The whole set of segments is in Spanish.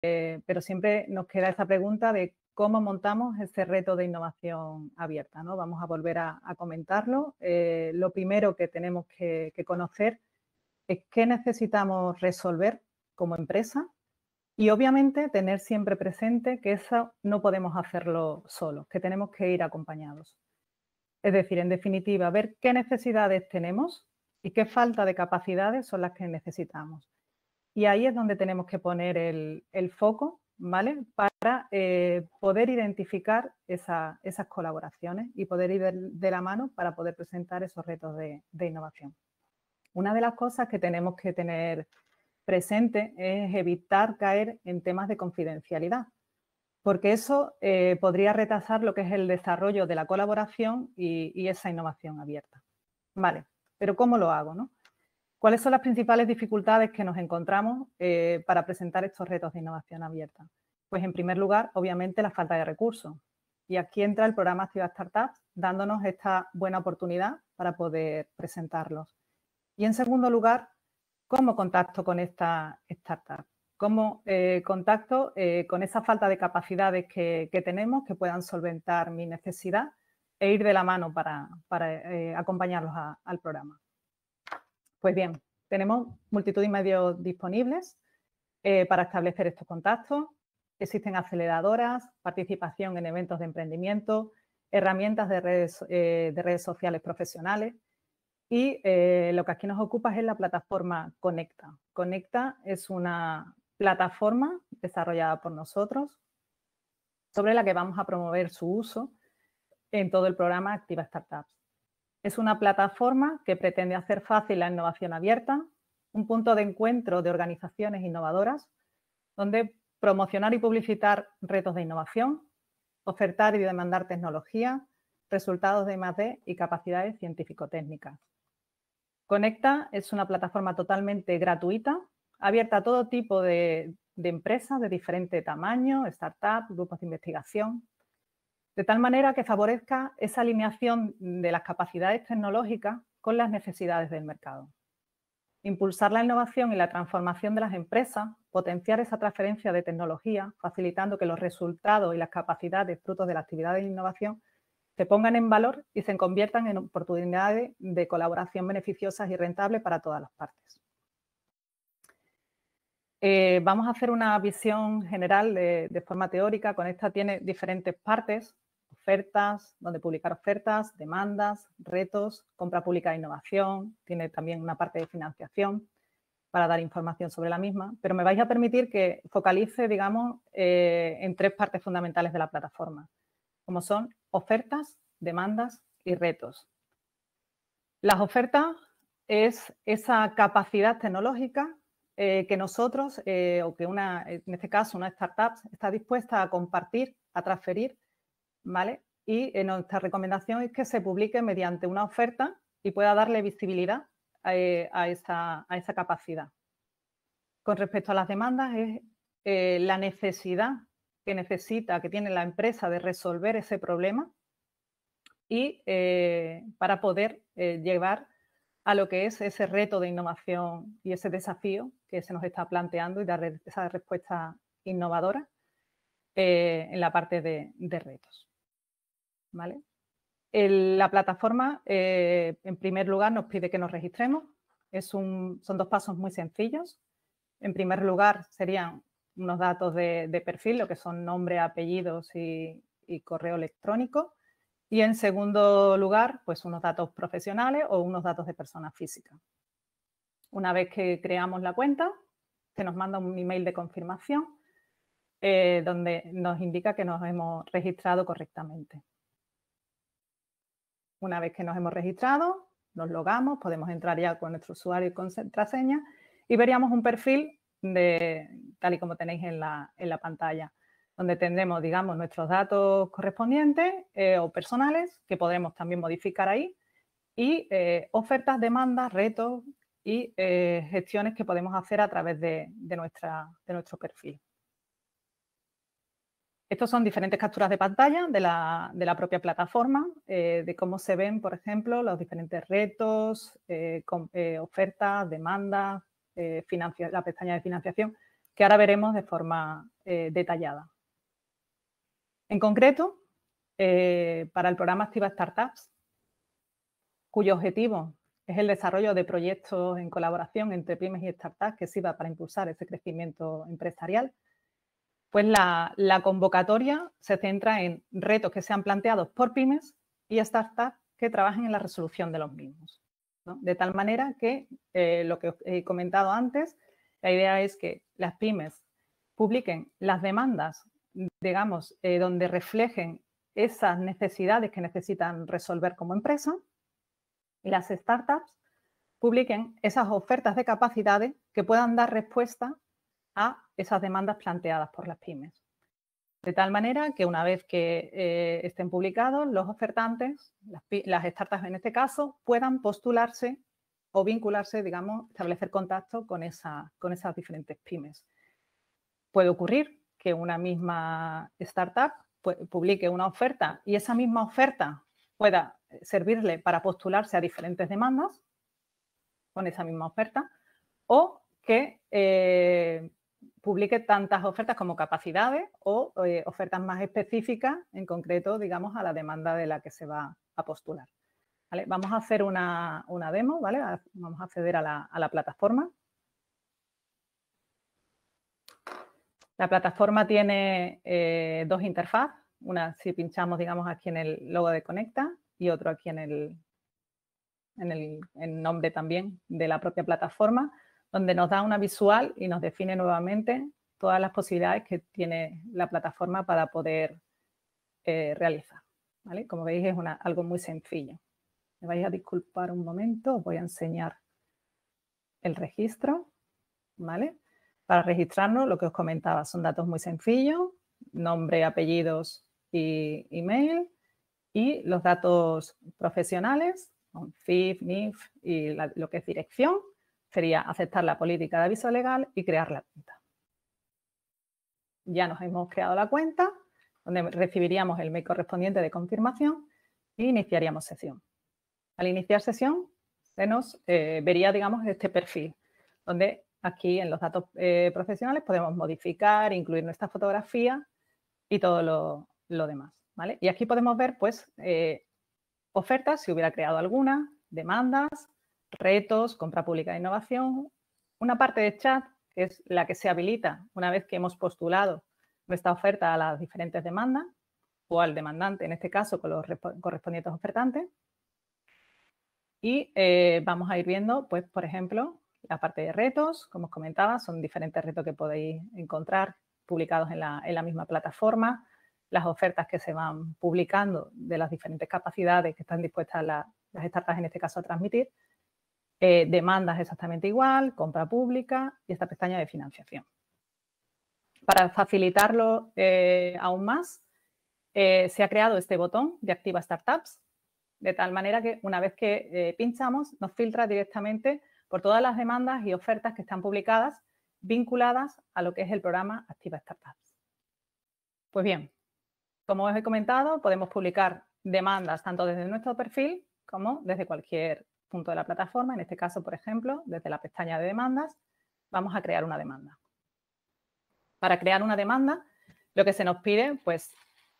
pero siempre nos queda esa pregunta de cómo montamos ese reto de innovación abierta. ¿no? Vamos a volver a, comentarlo. Eh, lo primero que tenemos que, conocer es qué necesitamos resolver como empresa y obviamente tener siempre presente que eso no podemos hacerlo solos, que tenemos que ir acompañados. Es decir, en definitiva, ver qué necesidades tenemos y qué falta de capacidades son las que necesitamos. Y ahí es donde tenemos que poner el foco ¿vale? Para eh, poder identificar esas colaboraciones y poder ir de, la mano para poder presentar esos retos de, innovación. Una de las cosas que tenemos que tener presente es evitar caer en temas de confidencialidad, porque eso eh, podría retrasar lo que es el desarrollo de la colaboración y, esa innovación abierta. Vale, pero ¿cómo lo hago? No? ¿Cuáles son las principales dificultades que nos encontramos eh, para presentar estos retos de innovación abierta? Pues en primer lugar, obviamente, la falta de recursos. Y aquí entra el programa Ciudad Startups, dándonos esta buena oportunidad para poder presentarlos. Y en segundo lugar, ¿cómo contacto con esta startup? ¿Cómo eh, contacto eh, con esa falta de capacidades que, tenemos que puedan solventar mi necesidad e ir de la mano para, acompañarlos al programa? Pues bien, tenemos multitud de medios disponibles eh, para establecer estos contactos. Existen aceleradoras, participación en eventos de emprendimiento, herramientas de redes, eh, sociales profesionales y eh, lo que aquí nos ocupa es la plataforma Conecta. Conecta es una plataforma desarrollada por nosotros sobre la que vamos a promover su uso en todo el programa Activa Startups. Es una plataforma que pretende hacer fácil la innovación abierta, un punto de encuentro de organizaciones innovadoras, donde promocionar y publicitar retos de innovación, ofertar y demandar tecnología, resultados de I+.D. y capacidades científico-técnicas. Conecta es una plataforma totalmente gratuita, abierta a todo tipo de, de empresas de diferente tamaño, startups, grupos de investigación, de tal manera que favorezca esa alineación de las capacidades tecnológicas con las necesidades del mercado. Impulsar la innovación y la transformación de las empresas, potenciar esa transferencia de tecnología, facilitando que los resultados y las capacidades frutos de la actividad de innovación se pongan en valor y se conviertan en oportunidades de colaboración beneficiosas y rentables para todas las partes. Eh, vamos a hacer una visión general de, forma teórica. Con esta tiene diferentes partes, ofertas, donde publicar ofertas, demandas, retos, compra pública de innovación, tiene también una parte de financiación para dar información sobre la misma, pero me vais a permitir que focalice, digamos, eh, en tres partes fundamentales de la plataforma, como son ofertas, demandas y retos. Las ofertas es esa capacidad tecnológica eh, que nosotros, eh, o que una, en este caso una startup, está dispuesta a compartir, a transferir, Y eh, nuestra recomendación es que se publique mediante una oferta y pueda darle visibilidad a, esa, a esa, capacidad. Con respecto a las demandas, es la necesidad que necesita, que tiene la empresa de resolver ese problema y para poder llevar a lo que es ese reto de innovación y ese desafío que se nos está planteando y dar esa respuesta innovadora eh, en la parte de, retos. La plataforma, eh, en primer lugar, nos pide que nos registremos. Son dos pasos muy sencillos. En primer lugar, serían unos datos de, perfil, lo que son nombre, apellidos y correo electrónico. Y en segundo lugar, pues unos datos profesionales o unos datos de persona física. Una vez que creamos la cuenta, se nos manda un email de confirmación eh, donde nos indica que nos hemos registrado correctamente. Una vez que nos hemos registrado, nos logamos, podemos entrar ya con nuestro usuario y contraseña y veríamos un perfil de, tal y como tenéis en la, en la pantalla donde tendremos, digamos, nuestros datos correspondientes eh, o personales que podremos también modificar ahí y eh, ofertas, demandas, retos y eh, gestiones que podemos hacer a través de, nuestra, de nuestro perfil. Estos son diferentes capturas de pantalla de la, propia plataforma, de cómo se ven, por ejemplo, los diferentes retos, ofertas, demandas, la pestaña de financiación que ahora veremos de forma eh, detallada. En concreto, eh, para el programa Activa Startups, cuyo objetivo es el desarrollo de proyectos en colaboración entre pymes y startups que sirva para impulsar ese crecimiento empresarial, pues la, convocatoria se centra en retos que sean planteados por pymes y startups que trabajen en la resolución de los mismos. De tal manera que, eh, lo que he comentado antes, la idea es que las pymes publiquen las demandas, digamos, eh, donde reflejen esas necesidades que necesitan resolver como empresa y las startups publiquen esas ofertas de capacidades que puedan dar respuesta a esas demandas planteadas por las pymes. De tal manera que una vez que eh, estén publicados, los ofertantes, las, startups en este caso, puedan postularse o vincularse, digamos, establecer contacto con, esa, con esas diferentes pymes. Puede ocurrir que una misma startup publique una oferta y esa misma oferta pueda servirle para postularse a diferentes demandas con esa misma oferta o que eh, publique tantas ofertas como capacidades o eh, ofertas más específicas, en concreto, digamos, a la demanda de la que se va a postular. Vamos a hacer una, demo, ¿vale? Vamos a acceder a la, plataforma. La plataforma tiene eh, dos interfaces. Una si pinchamos, digamos, aquí en el logo de Conecta y otro aquí en el, en el nombre también de la propia plataforma donde nos da una visual y nos define nuevamente todas las posibilidades que tiene la plataforma para poder eh, realizar. Como veis es algo muy sencillo. Me vais a disculpar un momento, os voy a enseñar el registro. ¿vale? Para registrarnos, lo que os comentaba, son datos muy sencillos, nombre, apellidos y email, y los datos profesionales, FIF, NIF y lo que es dirección, sería aceptar la política de aviso legal y crear la cuenta. Ya nos hemos creado la cuenta, donde recibiríamos el mail correspondiente de confirmación e iniciaríamos sesión. Al iniciar sesión, se nos eh, vería, digamos, este perfil, donde aquí en los datos eh, profesionales podemos modificar, incluir nuestra fotografía y todo lo, demás. ¿vale? Y aquí podemos ver, pues, eh, ofertas, si hubiera creado alguna, demandas, retos, compra pública de innovación, una parte de chat, que es la que se habilita una vez que hemos postulado nuestra oferta a las diferentes demandas o al demandante, en este caso, con los correspondientes ofertantes. Y eh, vamos a ir viendo, pues, por ejemplo, la parte de retos, como os comentaba, son diferentes retos que podéis encontrar publicados en la, misma plataforma, las ofertas que se van publicando de las diferentes capacidades que están dispuestas las startups, en este caso, a transmitir, eh, demandas exactamente igual, compra pública y esta pestaña de financiación. Para facilitarlo eh, aún más, eh, se ha creado este botón de Activa Startups, de tal manera que una vez que pinchamos nos filtra directamente por todas las demandas y ofertas que están publicadas vinculadas a lo que es el programa Activa Startups. Pues bien, como os he comentado, podemos publicar demandas tanto desde nuestro perfil como desde cualquier punto de la plataforma. En este caso, por ejemplo, desde la pestaña de demandas, vamos a crear una demanda. Para crear una demanda, lo que se nos pide pues,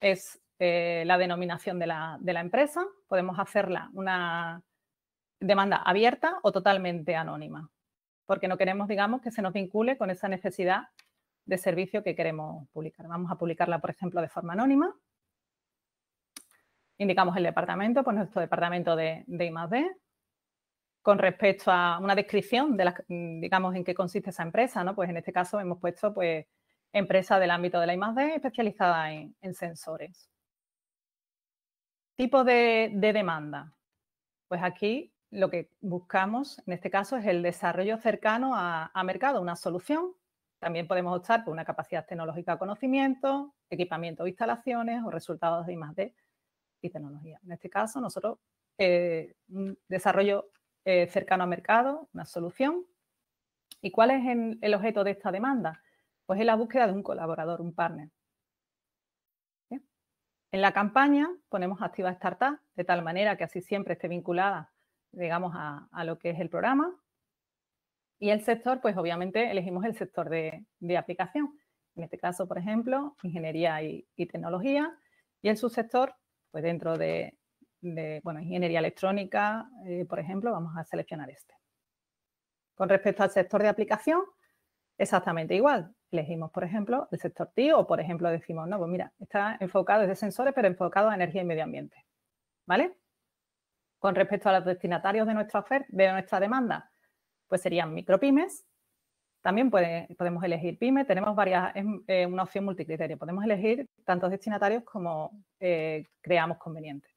es eh, la denominación de la, empresa. Podemos hacerla una demanda abierta o totalmente anónima, porque no queremos, digamos, que se nos vincule con esa necesidad de servicio que queremos publicar. Vamos a publicarla, por ejemplo, de forma anónima. Indicamos el departamento, pues nuestro departamento de, de I+.D con respecto a una descripción de, la, digamos, en qué consiste esa empresa, ¿no? Pues en este caso hemos puesto, pues, empresa del ámbito de la I+.D. especializada en, sensores. Tipo de, demanda. Pues aquí lo que buscamos, en este caso, es el desarrollo cercano a, mercado, una solución. También podemos optar por una capacidad tecnológica de conocimiento, equipamiento o instalaciones o resultados de I+.D. y tecnología. En este caso, nosotros eh, un desarrollo eh, cercano a mercado, una solución. ¿Y cuál es el, objeto de esta demanda? Pues es la búsqueda de un colaborador, un partner. En la campaña ponemos activa startup de tal manera que así siempre esté vinculada, digamos, a, lo que es el programa. Y el sector, pues obviamente elegimos el sector de, aplicación. En este caso, por ejemplo, ingeniería y, tecnología. Y el subsector, pues dentro de, bueno, ingeniería electrónica, eh, por ejemplo, vamos a seleccionar este. Con respecto al sector de aplicación, exactamente igual. Elegimos, por ejemplo, el sector TI o, por ejemplo, decimos, no, pues mira, está enfocado desde sensores, pero enfocado a energía y medio ambiente. ¿Vale? Con respecto a los destinatarios de nuestra oferta, de nuestra demanda, pues serían micropymes. También podemos elegir pyme. Tenemos varias, es eh, una opción multicriterio. Podemos elegir tantos destinatarios como eh, creamos conveniente.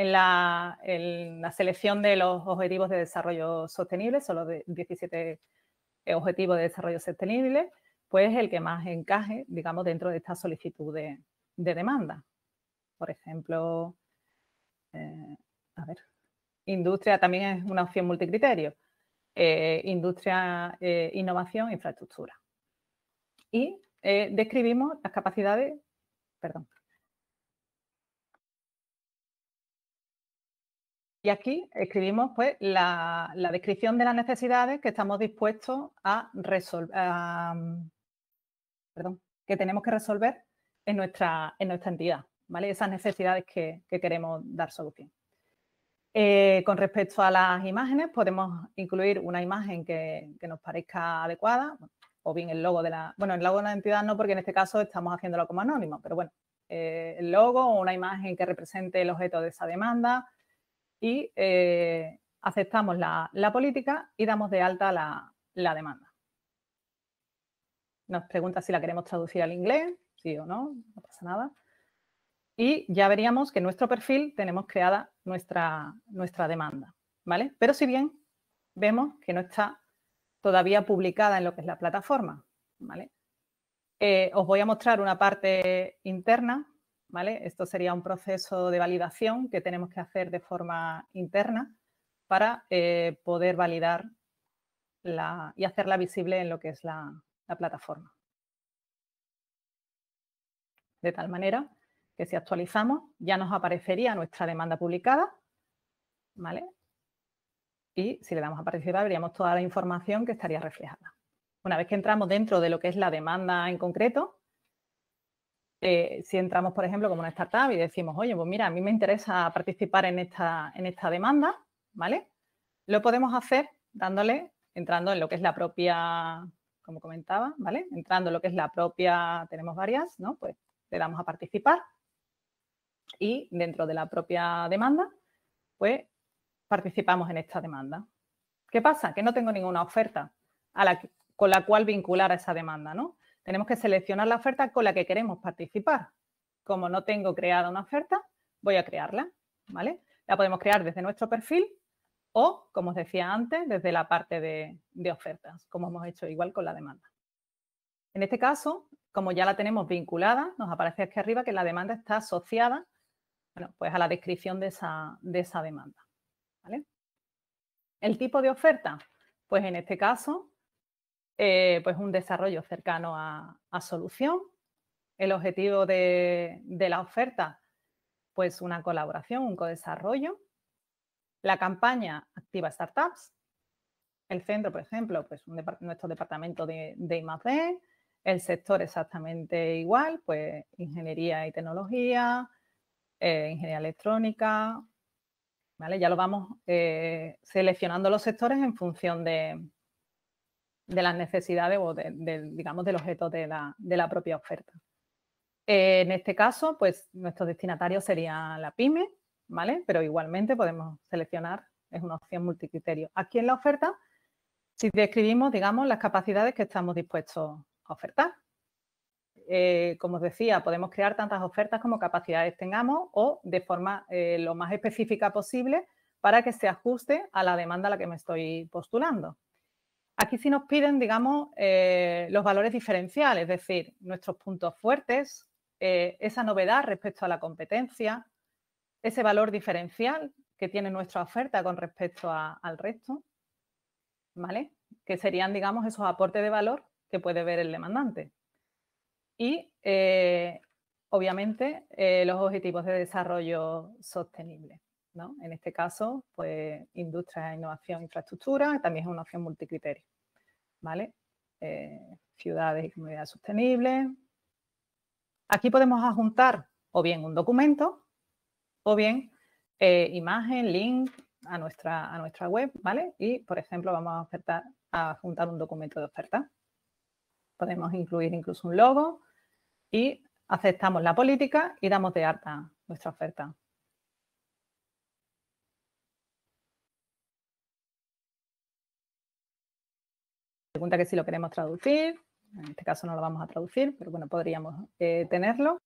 En la, selección de los objetivos de desarrollo sostenible, solo de 17 eh, objetivos de desarrollo sostenible, pues el que más encaje, digamos, dentro de esta solicitud de, demanda. Por ejemplo, a ver, industria también es una opción multicriterio. Eh, industria, eh, innovación, infraestructura. Y eh, describimos las capacidades, perdón. Y aquí escribimos pues, la, descripción de las necesidades que estamos dispuestos a resolver, perdón, que tenemos que resolver en nuestra, en nuestra entidad, ¿vale? Esas necesidades que queremos dar solución. Eh, con respecto a las imágenes, podemos incluir una imagen que, nos parezca adecuada, o bien el logo de la... Bueno, el logo de la entidad no, porque en este caso estamos haciéndolo como anónimo, pero bueno, eh, el logo o una imagen que represente el objeto de esa demanda y eh, aceptamos la, política y damos de alta la, la demanda. Nos pregunta si la queremos traducir al inglés, sí o no, no pasa nada y ya veríamos que en nuestro perfil tenemos creada nuestra, nuestra demanda, ¿vale? Pero si bien vemos que no está todavía publicada en lo que es la plataforma, ¿vale? Eh, os voy a mostrar una parte interna, ¿vale? Esto sería un proceso de validación que tenemos que hacer de forma interna para eh, poder validar y hacerla visible en lo que es la, la plataforma. De tal manera que si actualizamos ya nos aparecería nuestra demanda publicada, ¿vale? Y si le damos a participar veríamos toda la información que estaría reflejada. Una vez que entramos dentro de lo que es la demanda en concreto, eh, si entramos, por ejemplo, como una startup y decimos, oye, pues mira, a mí me interesa participar en esta, en esta demanda, ¿vale? Lo podemos hacer dándole, entrando en lo que es la propia, como comentaba, ¿vale? Entrando en lo que es la propia, tenemos varias, ¿no? Pues le damos a participar y dentro de la propia demanda, pues participamos en esta demanda. ¿Qué pasa? Que no tengo ninguna oferta con la cual vincular a esa demanda, ¿no? Tenemos que seleccionar la oferta con la que queremos participar. Como no tengo creada una oferta, voy a crearla, ¿vale? La podemos crear desde nuestro perfil o, como os decía antes, desde la parte de, de ofertas, como hemos hecho igual con la demanda. En este caso, como ya la tenemos vinculada, nos aparece aquí arriba que la demanda está asociada bueno, pues a la descripción de esa, demanda. El tipo de oferta, pues en este caso, eh, pues un desarrollo cercano a, solución. El objetivo de, la oferta, pues una colaboración, un co-desarrollo. La campaña activa startups. El centro, por ejemplo, pues nuestro departamento de, de I+D. El sector exactamente igual, pues ingeniería y tecnología, eh, ingeniería electrónica, ¿vale? Ya lo vamos eh, seleccionando los sectores en función de, de las necesidades o digamos, del objeto de la, propia oferta. Eh, en este caso, pues nuestro destinatario sería la pyme, ¿vale? Pero igualmente podemos seleccionar, es una opción multicriterio. Aquí en la oferta, si describimos, digamos, las capacidades que estamos dispuestos a ofertar, eh, como os decía, podemos crear tantas ofertas como capacidades tengamos o de forma eh, lo más específica posible para que se ajuste a la demanda a la que me estoy postulando. Aquí sí nos piden, digamos, eh, los valores diferenciales, es decir, nuestros puntos fuertes, esa novedad respecto a la competencia, ese valor diferencial que tiene nuestra oferta con respecto al resto, ¿vale? Que serían, digamos, esos aportes de valor que puede ver el demandante y, eh, obviamente, eh, los objetivos de desarrollo sostenible. En este caso, pues industria, innovación, infraestructura, también es una opción multicriterio, ¿vale? Eh, ciudades y comunidades sostenibles. Aquí podemos adjuntar o bien un documento o bien eh, imagen, link a nuestra, a nuestra web, ¿vale? Y, por ejemplo, vamos a, ofertar, a adjuntar un documento de oferta. Podemos incluir incluso un logo y aceptamos la política y damos de alta nuestra oferta. Pregunta que si lo queremos traducir. En este caso no lo vamos a traducir, pero bueno, podríamos eh, tenerlo.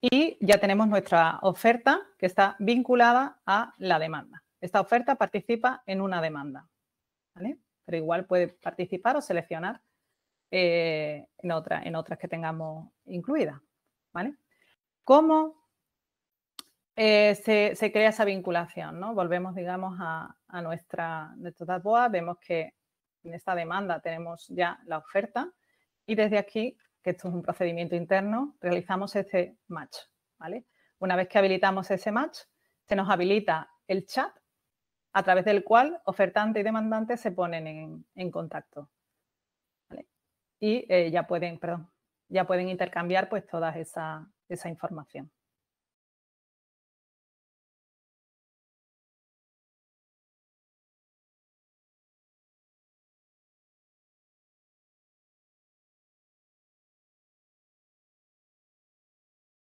Y ya tenemos nuestra oferta que está vinculada a la demanda. Esta oferta participa en una demanda, Pero igual puede participar o seleccionar eh, en, otra, en otras que tengamos incluidas, ¿vale? ¿Cómo eh, se, crea esa vinculación? ¿no? Volvemos, digamos, a, nuestra, nuestra Vemos que en esta demanda tenemos ya la oferta y desde aquí, que esto es un procedimiento interno, realizamos ese match. ¿vale? Una vez que habilitamos ese match, se nos habilita el chat a través del cual ofertante y demandante se ponen en, contacto. Y eh, ya pueden, perdón, ya pueden intercambiar pues toda esa, esa información.